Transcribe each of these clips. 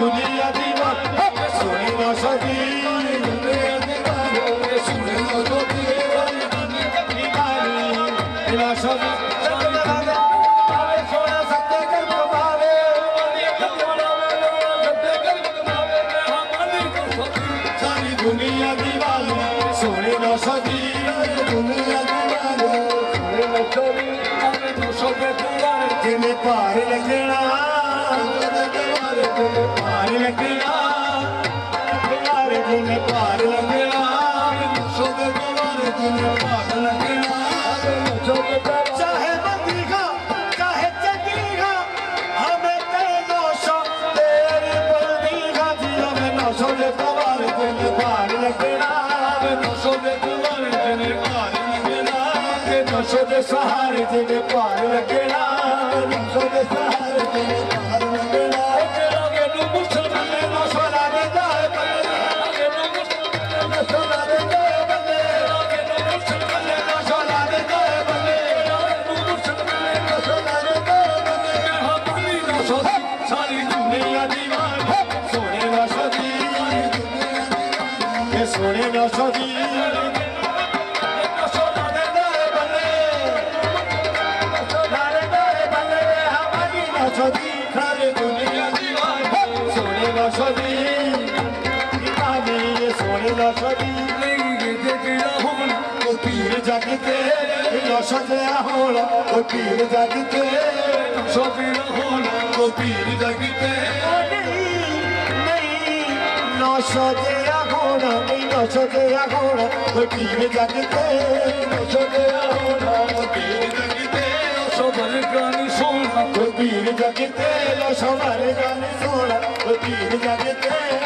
দুনিয়া দিবান শুনিব সতী দুনিয়া দিবান শুনিব সতী সবই ਸਹਾਰੇ ਤੇ ਪਾਰ ਲੱਗੇ जगते नौशते होला ओ पीर जगते नौशो पीर होला ओ पीर जगते नौशो दया पीर जगते नौशो पीर जगते नौशो बलगानी सोना ओ पीर जगते नौशो बलगानी सोना ओ पीर जगते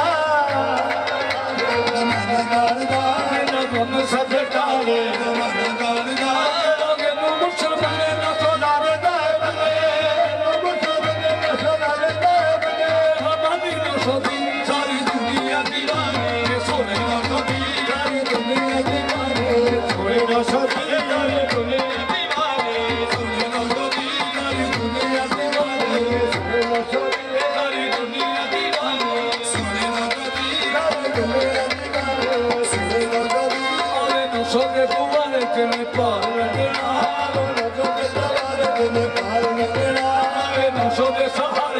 감사합니다.